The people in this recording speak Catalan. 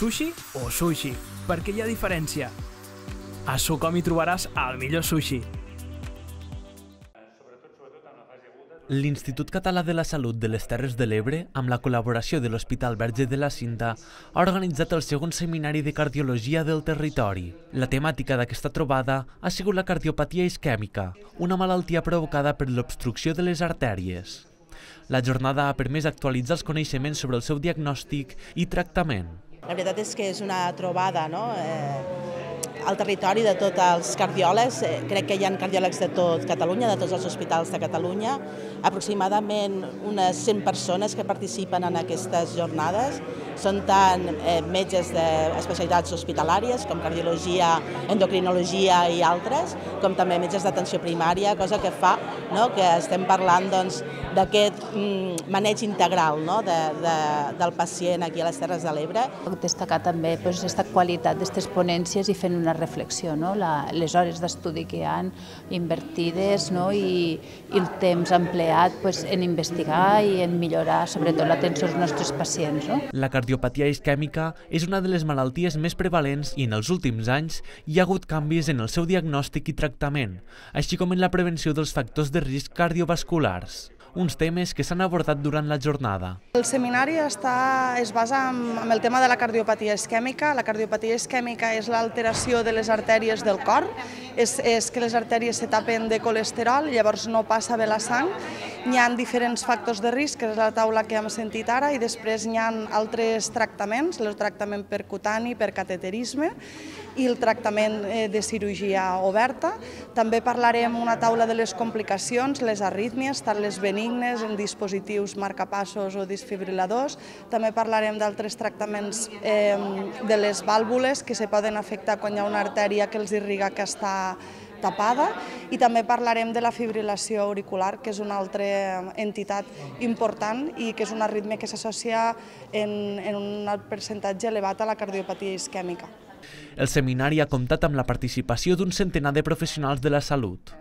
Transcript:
Sushi o sushi? Perquè hi ha diferència. A Sucom hi trobaràs el millor sushi. L'Institut Català de la Salut de les Terres de l'Ebre, amb la col·laboració de l'Hospital Verge de la Cinta, ha organitzat el segon seminari de cardiologia del territori. La temàtica d'aquesta trobada ha sigut la cardiopatia isquèmica, una malaltia provocada per l'obstrucció de les artèries. La jornada ha permès actualitzar els coneixements sobre el seu diagnòstic i tractament. La veritat és que és una trobada no? eh, al territori de tots els cardiòlegs. Eh, crec que hi ha cardiòlegs de tot Catalunya, de tots els hospitals de Catalunya. Aproximadament unes 100 persones que participen en aquestes jornades. Són tant eh, metges d'especialitats hospitalàries com cardiologia, endocrinologia i altres, com també metges d'atenció primària, cosa que fa no, que estem parlant doncs, d'aquest doncs, mm, maneig integral no, de, de, del pacient aquí a les Terres de l'Ebre. Destacar també doncs, aquesta qualitat d'aquestes ponències i fent una reflexió, no? La, les hores d'estudi que han invertides no? I, i el temps empleat pues, en investigar i en millorar sobretot l'atenció als nostres pacients. No? La cardiopatia isquèmica és una de les malalties més prevalents i en els últims anys hi ha hagut canvis en el seu diagnòstic i tractament, així com en la prevenció dels factors de risc cardiovasculars uns temes que s'han abordat durant la jornada. El seminari està, es basa en, en el tema de la cardiopatia isquèmica. La cardiopatia isquèmica és l'alteració de les artèries del cor, és, és que les artèries se tapen de colesterol, llavors no passa bé la sang. Hi ha diferents factors de risc, que és la taula que hem sentit ara, i després hi ha altres tractaments, el tractament per cutani, per cateterisme, i el tractament eh, de cirurgia oberta. També parlarem una taula de les complicacions, les arrítmies, tant les benignes en dispositius marcapassos o desfibriladors. També parlarem d'altres tractaments eh, de les vàlvules que se poden afectar quan hi ha una artèria que els irriga que està tapada i també parlarem de la fibrilació auricular, que és una altra entitat important i que és una arrítmia que s'associa en, en un percentatge elevat a la cardiopatia isquèmica. El seminari ha comptat amb la participació d'un centenar de professionals de la salut.